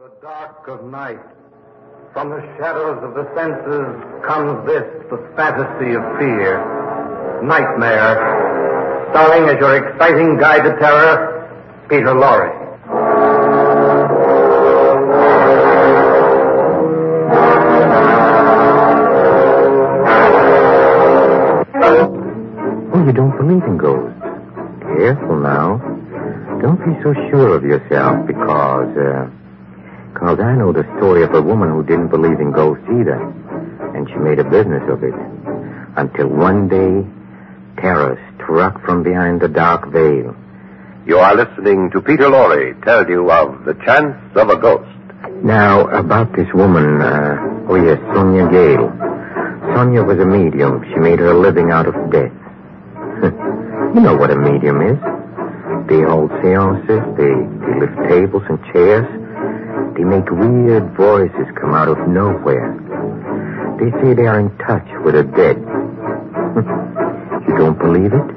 the dark of night, from the shadows of the senses comes this, the fantasy of fear. Nightmare, starring as your exciting guide to terror, Peter Lorre. Oh, you don't believe in ghosts. Careful now. Don't be so sure of yourself because, uh, cause I know the story of a woman who didn't believe in ghosts either. And she made a business of it. Until one day, terror struck from behind the dark veil. You are listening to Peter Lorre tell you of The Chance of a Ghost. Now, about this woman, uh, oh yes, Sonia Gale. Sonia was a medium. She made her living out of death. you know what a medium is. They hold seances, they, they lift tables and chairs. They make weird voices come out of nowhere. They say they are in touch with the dead. you don't believe it?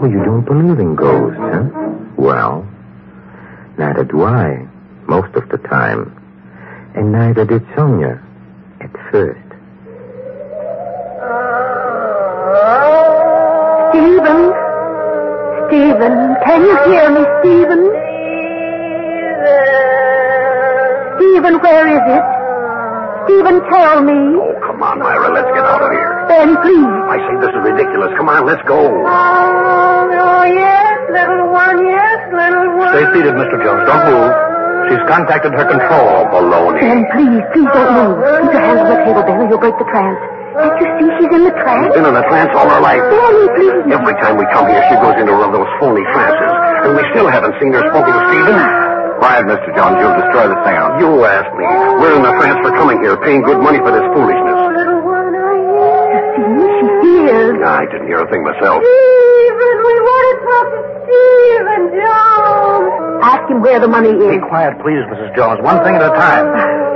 Oh, you don't believe in ghosts, huh? Well, neither do I, most of the time. And neither did Sonia, at first. Stephen? Stephen, can you hear me, Stephen? Stephen, where is it? Stephen, tell me. Oh, come on, Myra, let's get out of here. Ben, please. I say this is ridiculous. Come on, let's go. Oh, oh, yes, little one, yes, little one. Stay seated, Mr. Jones. Don't move. She's contacted her control. Baloney. Ben, please, please don't move. Keep your hands on the table, Ben, or you'll break the trance. Can't you see she's in the trance? She's Been in a trance all her life. Benny, please. Every time we come here, she goes into one of those phony trances. And we still haven't seen her spoken to Stephen. Quiet, Mr. Jones. You'll destroy the seance. You asked me. We're in the trance for coming here, paying good money for this foolishness. Little one, I hear. See, she hears. I didn't hear a thing myself. Stephen, we want to talk to Stephen Jones. Ask him where the money is. Be quiet, please, Mrs. Jones. One thing at a time.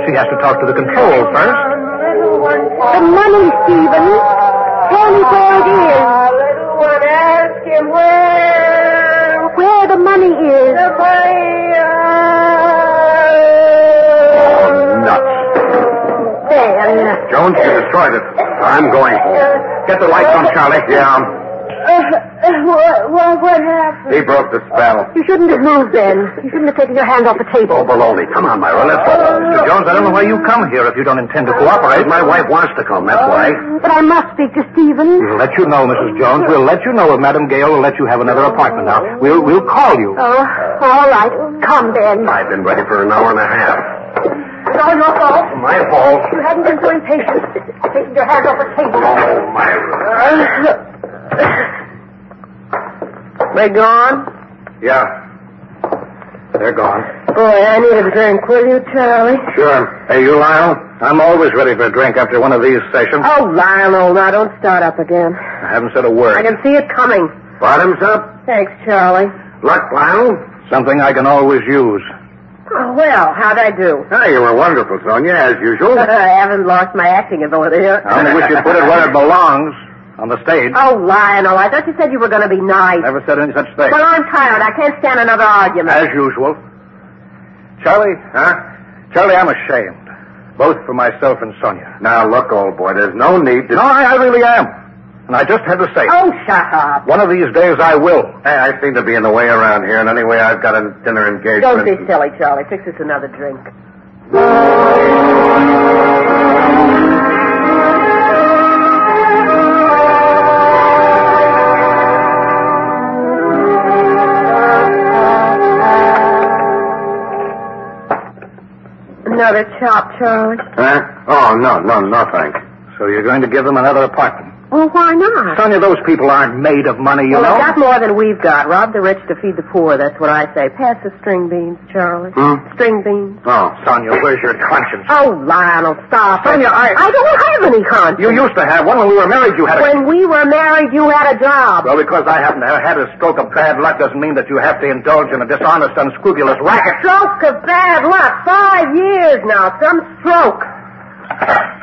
She has to talk to the controls first. The money, Stephen. Tell me where it is. little one, ask him where. Where the money is. Jones, you destroyed it. I'm going home. Get the lights on, Charlie. Yeah. Uh, uh, what, what, what happened? He broke the spell. You shouldn't have moved then. You shouldn't have taken your hand off the table. Oh, baloney. Come on, Myra. Let's go. Mr. Jones, I don't know why you come here if you don't intend to cooperate. My wife wants to come, that's why. But I must speak to Stephen. We'll let you know, Mrs. Jones. We'll let you know if Madam Gale will let you have another apartment. Now, we'll we'll call you. Oh, all right. Come, Ben. I've been ready for an hour and a half. It's all your fault. My fault. You hadn't been so impatient. Taking your hand off the table. Oh, Myra. They gone? Yeah. They're gone. Boy, I need a drink, will you, Charlie? Sure. Hey, you, Lyle. I'm always ready for a drink after one of these sessions. Oh, Lionel, now don't start up again. I haven't said a word. I can see it coming. Bottoms up. Thanks, Charlie. Luck, Lionel. Something I can always use. Oh, well, how'd I do? Hey, you were wonderful, Sonia, as usual. I haven't lost my acting ability. I only wish you'd put it where it belongs, on the stage. Oh, Lionel, I thought you said you were going to be nice. Never said any such thing. Well, I'm tired. I can't stand another argument. As usual. Charlie, Huh? Charlie, I'm ashamed. Both for myself and Sonia. Now, look, old boy, there's no need to... No, I, I really am. And I just had to say, Oh, shut up. one of these days I will. Hey, I seem to be in the way around here, and anyway, I've got a dinner engagement. Don't be silly, Charlie. Fix us another drink. Another chop, Charlie. Huh? Oh, no, no, no, thanks. So you're going to give them another apartment. Well, why not? Sonia, those people aren't made of money, you well, know. they've got more than we've got. Rob the rich to feed the poor. That's what I say. Pass the string beans, Charlie. Hmm? String beans. Oh, Sonia, where's your conscience? Oh, Lionel, stop. Sonia, I- I don't have any conscience. You used to have one when we were married. You had a. When we were married, you had a job. Well, because I happen to have had a stroke of bad luck doesn't mean that you have to indulge in a dishonest, unscrupulous racket. Stroke of bad luck. Five years now. Some stroke.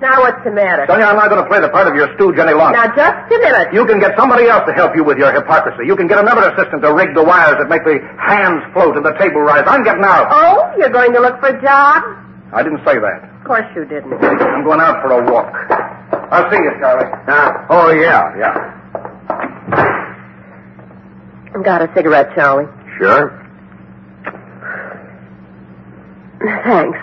Now what's the matter? Sonia, I'm not going to play the part of your stooge any longer. Now just a minute. You can get somebody else to help you with your hypocrisy. You can get another assistant to rig the wires that make the hands float and the table rise. I'm getting out. Oh, you're going to look for a job? I didn't say that. Of course you didn't. I'm going out for a walk. I'll see you, Charlie. Ah, oh, yeah, yeah. Got a cigarette, Charlie? sure. Thanks.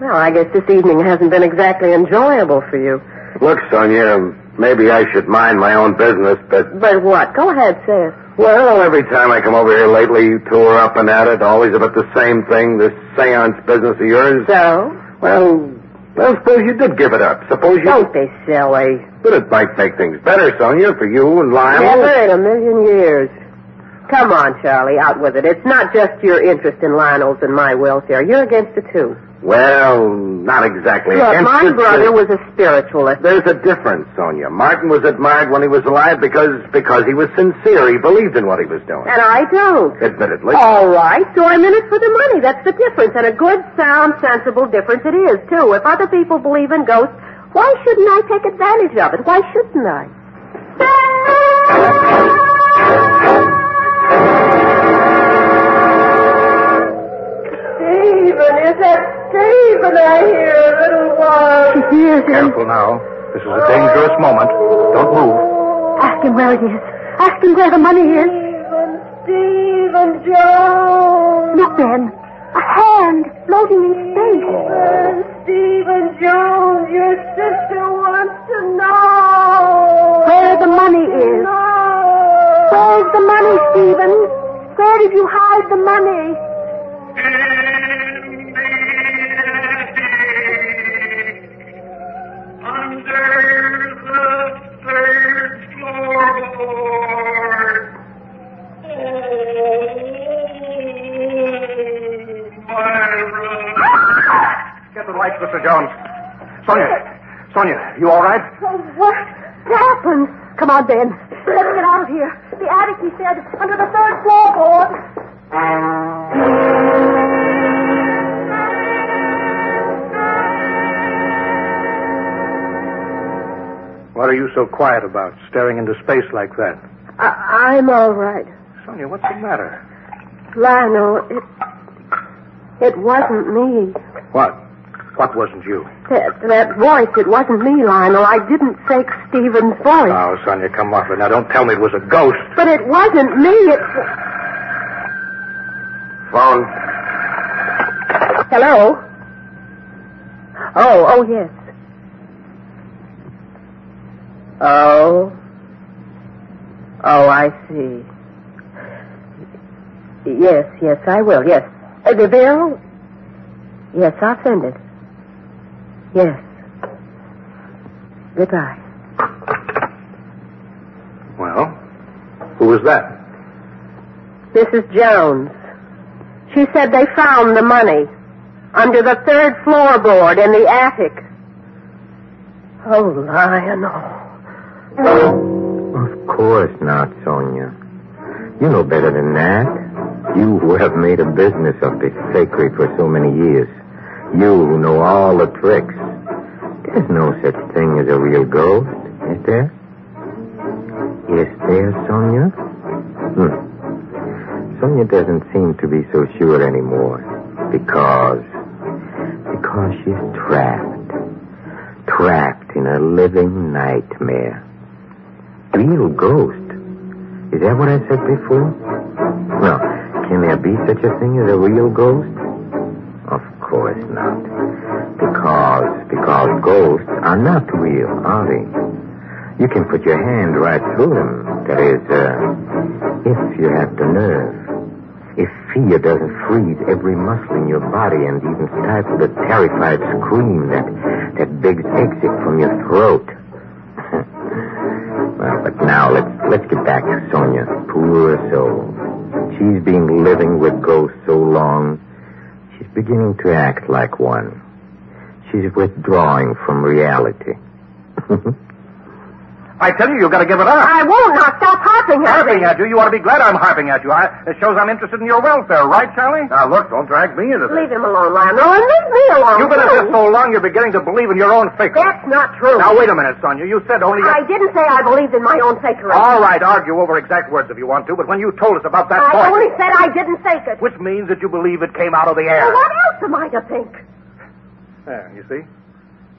Well, I guess this evening hasn't been exactly enjoyable for you. Look, Sonia, maybe I should mind my own business, but, But what? Go ahead, say it. well, every time I come over here lately, you two are up and at it, always about the same thing, this seance business of yours. So? Well, well, suppose you did give it up. Suppose you... Don't be silly. But it might make things better, Sonia, for you and Lionel. Never in a million years. Come on, Charlie, out with it. It's not just your interest in Lionel's and my welfare. You're against it, too. Well, not exactly. Look, my brother was a spiritualist. There's a difference, Sonia. Martin was admired when he was alive because because he was sincere. He believed in what he was doing. And I don't. Admittedly. All right, so I'm in it for the money. That's the difference. And a good, sound, sensible difference it is, too. If other people believe in ghosts, why shouldn't I take advantage of it? Why shouldn't I? One? Yes, Careful now. This is a dangerous moment. Don't move. Ask him where it is. Ask him where the money is. Stephen, Stephen Jones. Look, Ben. A hand floating in space. Stephen, Stephen Jones, your sister wants to know. Where the money is. No. Where's the money, Stephen? Where did you hide the money? Get the lights, Mr. Jones. Sonia. Sonia, you all right? Oh, what happened? Come on, Ben. Let's get out of here. The attic, he said, under the third floorboard. Are you so quiet about, staring into space like that? I- I'm all right. Sonia, what's the matter? Lionel, it, it wasn't me. What? What wasn't you? That, that voice, it wasn't me, Lionel. I didn't fake Stephen's voice. Oh, Sonia, come off it. Now, don't tell me it was a ghost. But it wasn't me. It. Phone. Hello? Oh, oh, yes. Oh. Oh, I see. Yes, yes, I will, yes. Uh, the bill? Yes, I'll send it. Yes. Goodbye. Well, who was that? Mrs. Jones. She said they found the money under the third floorboard in the attic. Oh, Lionel. Of course not, Sonia. You know better than that. You who have made a business of the sacred for so many years. You who know all the tricks. There's no such thing as a real ghost, is there? Is there, Sonia? Hmm. Sonia doesn't seem to be so sure anymore. Because. Because she's trapped. Trapped in a living nightmare. Real ghost. Is that what I said before? Well, can there be such a thing as a real ghost? Of course not. Because, because ghosts are not real, are they? You can put your hand right through them. That is, uh, if you have the nerve. If fear doesn't freeze every muscle in your body and even stifle the terrified scream that, that begs exit from your throat. Well, but now let's, let's get back to Sonia. Poor soul. She's been living with ghosts so long, she's beginning to act like one. She's withdrawing from reality. I tell you, you've got to give it up. I won't. Now stop harping at you. Harping me. at you? You ought to be glad I'm harping at you. I, it shows I'm interested in your welfare, right, Charlie? Now, look, don't drag me into this. Leave him alone, Lionel, and leave me alone. You've been at this so long, you're beginning to believe in your own fakery. That's not true. Now, wait a minute, Sonia. You said only... I didn't say I believed in my own fakery. All right, argue over exact words if you want to, but when you told us about that I boy... only said I didn't fake it. Which means that you believe it came out of the air. Well, what else am I to think? There, you see?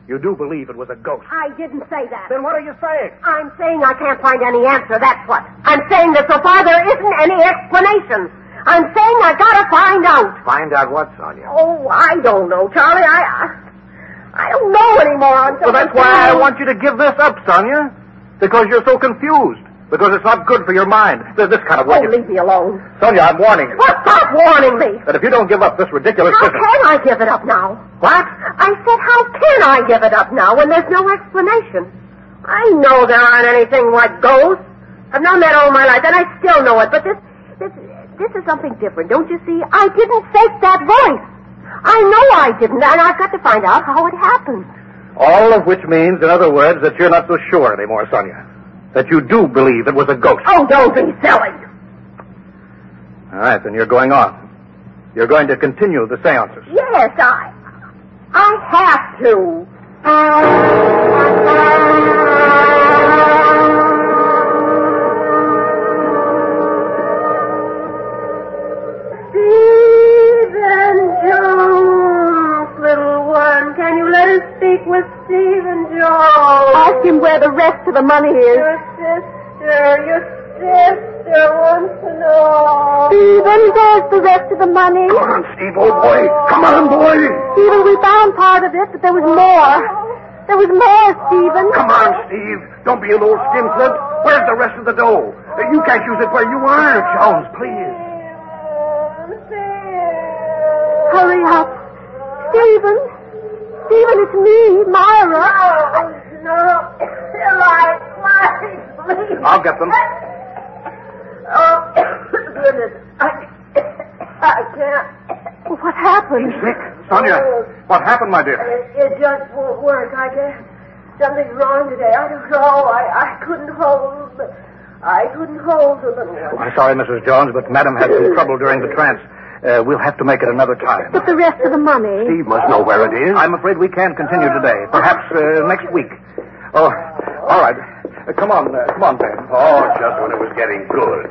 You do believe it was a ghost. I didn't say that. Then what are you saying? I'm saying I can't find any answer, that's what. I'm saying that so far there isn't any explanation. I'm saying I gotta find out. Find out what, Sonia? Oh, I don't know, Charlie. I, I, I don't know anymore until Well, that's why I want you to give this up, Sonia. Because you're so confused. Because it's not good for your mind. There's this kind of Oh, way. leave me alone. Sonia, I'm warning you. Well, stop warning me. That if you don't give up this ridiculous How business... can I give it up now? What? I said, how can I give it up now when there's no explanation? I know there aren't anything like ghosts. I've known that all my life, and I still know it. But this, this, this is something different, don't you see? I didn't fake that voice. I know I didn't, and I've got to find out how it happened. All of which means, in other words, that you're not so sure anymore, Sonia. That you do believe it was a ghost. Oh, don't be silly. All right, then you're going on. You're going to continue the seances. Yes, I, I have to. The rest of the money is. Your sister, your sister wants to know. Stephen, where's the rest of the money? Come on, Steve, old boy. Come on, boy. Stephen, we found part of it, but there was more. There was more, Stephen. Come on, Steve. Don't be an old skinflint. Where's the rest of the dough? You can't use it where you are. Jones, please. Hurry up. Stephen. Stephen, it's me, Myra. No, Eli, please. I'll get them. Oh, goodness. I, I can't. What happened? Nick, Sonia, what happened, my dear? It, it just won't work. I can't. Something's wrong today. I don't know. I, I couldn't hold. I couldn't hold the little one. I'm sorry, Mrs. Jones, but Madam had some trouble during the trance. Uh, we'll have to make it another time. But the rest of the money. Steve must know where it is. I'm afraid we can't continue today. Perhaps uh, next week. Oh, all right. Uh, come on, uh, come on, Ben. Oh, just when it was getting good.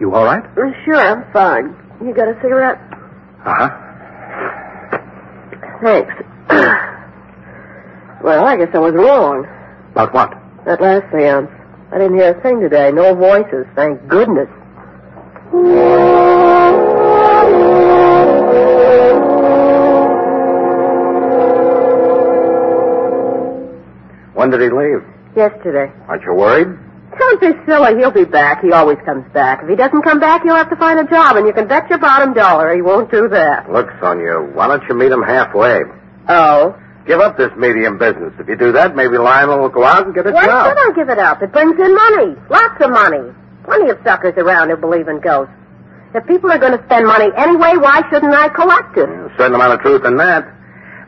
You all right? Sure, I'm fine. You got a cigarette? Uh huh. Thanks. well, I guess I was wrong. About what? That last seance. I didn't hear a thing today. No voices, thank goodness. When did he leave? Yesterday. Aren't you worried? Don't be silly. He'll be back. He always comes back. If he doesn't come back, you'll have to find a job, and you can bet your bottom dollar he won't do that. Look, Sonia, why don't you meet him halfway? Oh? Give up this medium business. If you do that, maybe Lionel will go out and get a Why job. should I give it up? It brings in money. Lots of money. Plenty of suckers around who believe in ghosts. If people are going to spend money anyway, why shouldn't I collect it? A certain amount of truth in that.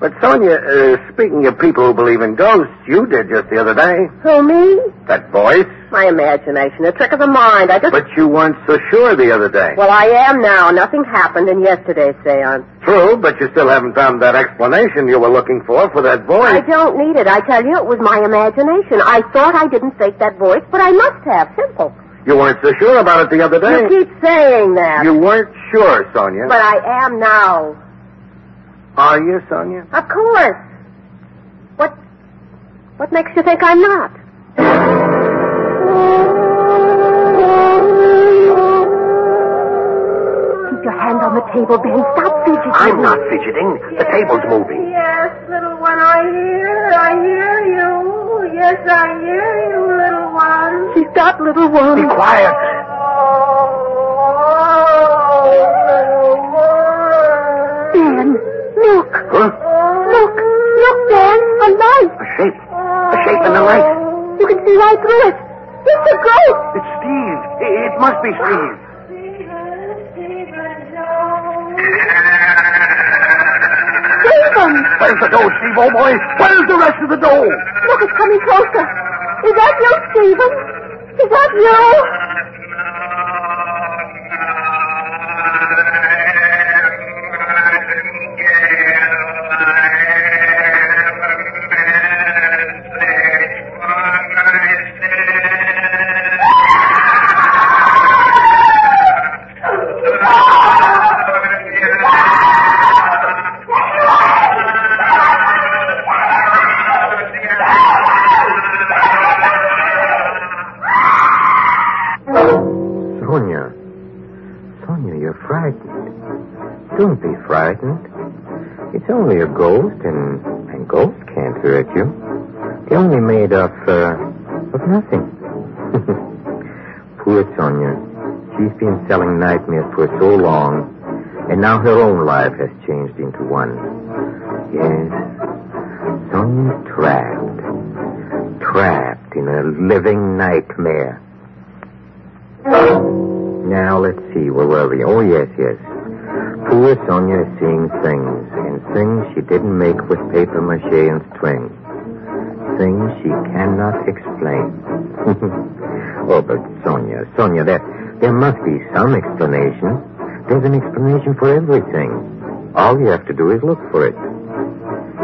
But, Sonia, uh, speaking of people who believe in ghosts, you did just the other day. Who, me? That voice. My imagination, a trick of the mind. I just... But you weren't so sure the other day. Well, I am now. Nothing happened in yesterday's seance. True, but you still haven't found that explanation you were looking for for that voice. I don't need it. I tell you, it was my imagination. I thought I didn't fake that voice, but I must have. Simple. You weren't so sure about it the other day. You keep saying that. You weren't sure, Sonia. But I am now. Are you, Sonia? Of course. What... What makes you think I'm not? Keep your hand on the table, Ben. Stop fidgeting. I'm not fidgeting. The table's moving. Yes, little one, I hear, I hear you. Yes, I hear you, little one. She's got little one. Be quiet. Ben, look. Huh? Look. Look, Ben. A light. A shape. A oh. shape in the light. You can see right through it. It's a ghost. It's Steve. It, it must be Steve. Stephen. Where's the dough, Steve, old boy? Where's the rest of the dough? Look, it's coming closer. Is that you, Stephen? Is that you? Sonia, you're frightened. Don't be frightened. It's only a ghost, and, and ghosts can't hurt you. They're only made of, uh, of nothing. Poor Sonia. She's been selling nightmares for so long, and now her own life has changed into one. Yes, Sonia's trapped. Trapped in a living nightmare. Now, let's see, where were we? Oh, yes, yes. Poor Sonia is seeing things, and things she didn't make with paper mache and string. Things she cannot explain. oh, but Sonia, Sonia, there, there must be some explanation. There's an explanation for everything. All you have to do is look for it.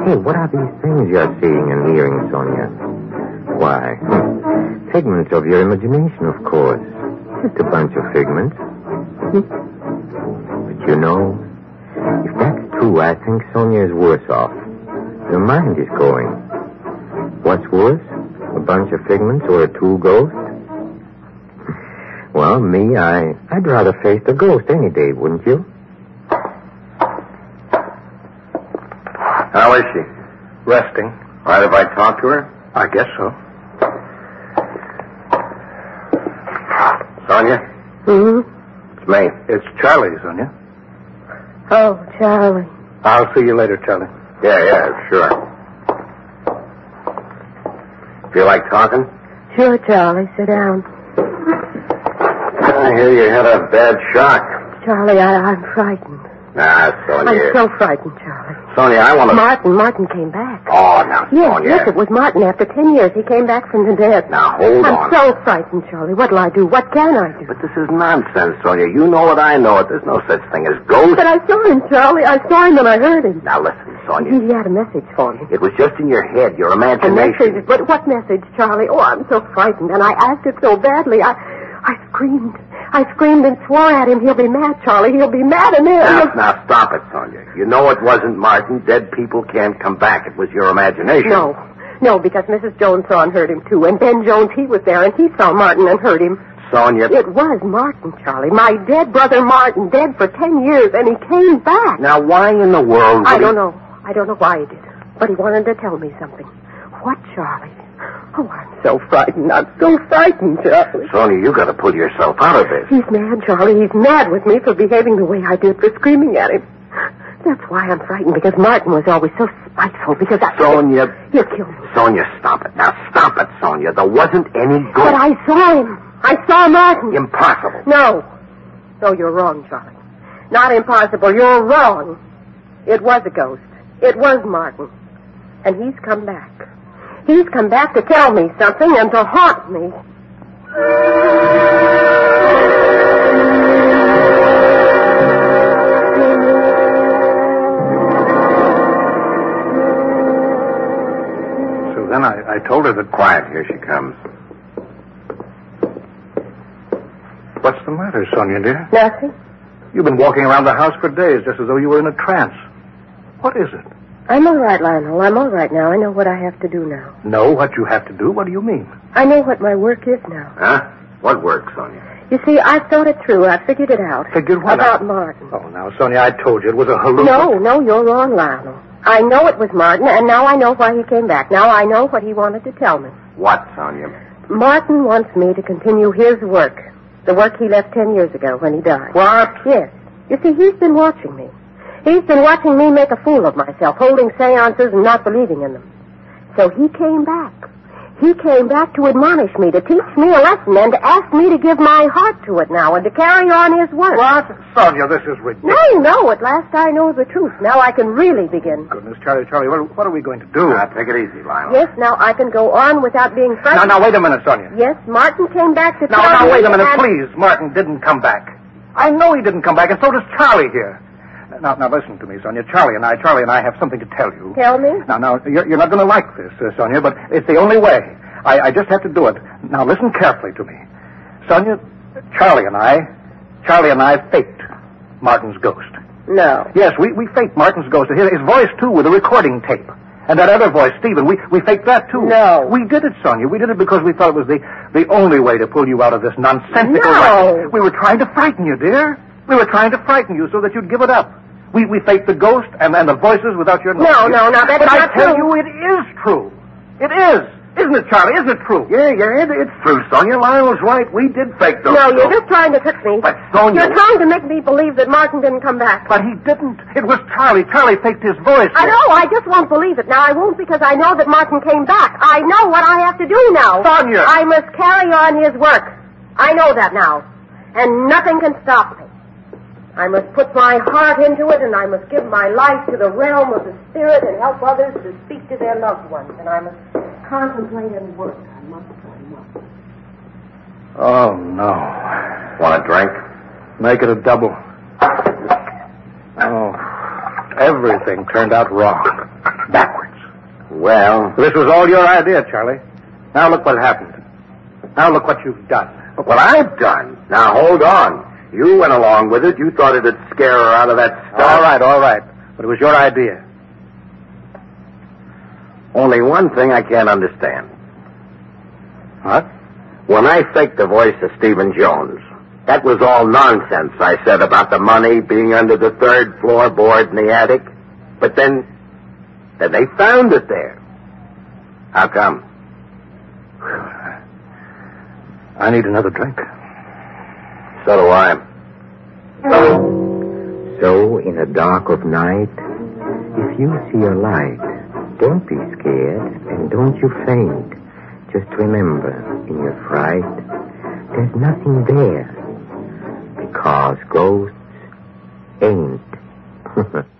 Hey, what are these things you're seeing and hearing, Sonia? Why, figments of your imagination, of course. Just a bunch of figments. but you know, if that's true, I think Sonia is worse off. Her mind is going. What's worse? A bunch of figments or a true ghost? well, me, I, I'd rather face the ghost any day, wouldn't you? How is she? Resting. Right if I talk to her? I guess so. Sonia? Hmm? It's me. It's Charlie, Sonia. Oh, Charlie. I'll see you later, Charlie. Yeah, yeah, sure. Feel like talking? Sure, Charlie. Sit down. I hear you had a bad shock. Charlie, I, I'm frightened. Nah, Sonia. I'm so frightened, Charlie. Sonia, I want to... Martin, Martin came back. Oh, now, Yes, yes, it was Martin. After ten years, he came back from the dead. Now, hold I'm on. so frightened, Charlie. What'll I do? What can I do? But this is nonsense, Sonia. You know what I know it. There's no such thing as ghosts. But I saw him, Charlie. I saw him and I heard him. Now, listen, Sonia. He, he had a message for me. It was just in your head, your A imagination. message? But what message, Charlie? Oh, I'm so frightened, and I asked it so badly. I, I screamed. I screamed and swore at him. He'll be mad, Charlie. He'll be mad, and then Now, now, stop it, Sonia. You know it wasn't Martin. Dead people can't come back. It was your imagination. no, no, because Mrs. Jones saw and heard him too, and Ben Jones he was there, and he saw Martin and heard him. Sonia. It was Martin, Charlie, my dead brother Martin, dead for ten years, and he came back. Now, why in the world? I don't know. I don't know why he did, but he wanted to tell me something. What, Charlie? Oh, I'm so frightened. I'm so frightened, Charlie. Sonia, you got to pull yourself out of this. He's mad, Charlie. He's mad with me for behaving the way I did, for screaming at him. That's why I'm frightened, because Martin was always so spiteful, because I... Sonia. He'll kill me. Sonia, stop it. Now, stop it, Sonia. There wasn't any ghost. But I saw him. I saw Martin. Impossible. No. No, you're wrong, Charlie. Not impossible. You're wrong. It was a ghost. It was Martin. And he's come back. He's come back to tell me something and to haunt me. So then I, I told her that. Quiet. Here she comes. What's the matter, Sonia, dear? Nothing. You've been walking around the house for days just as though you were in a trance. What is it? I'm all right, Lionel. I'm all right now. I know what I have to do now. Know what you have to do? What do you mean? I know what my work is now. Huh? What work, Sonia? You see, I've thought it through. I've figured it out. Figured what About out? Martin. Oh, now, Sonia, I told you it was a hallucination. No, no, you're wrong, Lionel. I know it was Martin, and now I know why he came back. Now I know what he wanted to tell me. What, Sonia? Martin wants me to continue his work. The work he left ten years ago when he died. What? Yes. You see, he's been watching me. He's been watching me make a fool of myself, holding seances and not believing in them. So he came back. He came back to admonish me, to teach me a lesson, and to ask me to give my heart to it now and to carry on his work. What? Sonia, this is ridiculous. No, no, at last I know the truth. Now I can really begin. Goodness, Charlie, Charlie, what, what are we going to do? Now, take it easy, Lionel. Yes, now I can go on without being frightened. now, now, wait a minute, Sonia. Yes, Martin came back to Now, tell now, me wait a minute, and- please. Martin didn't come back. I know he didn't come back, and so does Charlie here. Now, now, listen to me, Sonia. Charlie and I, Charlie and I have something to tell you. Tell me. Now, now, you're, you're not going to like this, uh, Sonia, but it's the only way. I, I just have to do it. Now, listen carefully to me. Sonia, Charlie and I, Charlie and I faked Martin's ghost. No. Yes, we, we faked Martin's ghost. His, his voice, too, with a recording tape. And that other voice, Stephen, we, we faked that, too. No. We did it, Sonia. We did it because we thought it was the, the only way to pull you out of this nonsensical No. racket. We were trying to frighten you, dear. We were trying to frighten you so that you'd give it up. We, we faked the ghost and, and the voices without your knowledge. No, no, no, that's but I tell true. you, it is true. It is. Isn't it, Charlie? Isn't it true? Yeah, yeah, it, it's true, Sonia. Lionel's right. We did fake those. No, you're just trying to trick me. But, Sonia- You're trying to make me believe that Martin didn't come back. But he didn't. It was Charlie. Charlie faked his voice. I know, I just won't believe it. Now, I won't because I know that Martin came back. I know what I have to do now. Sonia! I must carry on his work. I know that now. And nothing can stop me. I must put my heart into it, and I must give my life to the realm of the spirit and help others to speak to their loved ones. And I must contemplate and work. I must, I must. Oh, no. Want a drink? Make it a double. Oh, everything turned out wrong. Backwards. Well, This was all your idea, Charlie. Now look what happened. Now look what you've done. look what I've done. Now, hold on. You went along with it. You thought it'd scare her out of that stuff. All right, all right. But it was your idea. Only one thing I can't understand. What? When I faked the voice of Stephen Jones, that was all nonsense I said about the money being under the third floorboard in the attic. But then, then they found it there. How come? I need another drink. So do I. So, in the dark of night, if you see a light, don't be scared and don't you faint. Just remember, in your fright, there's nothing there. Because ghosts ain't.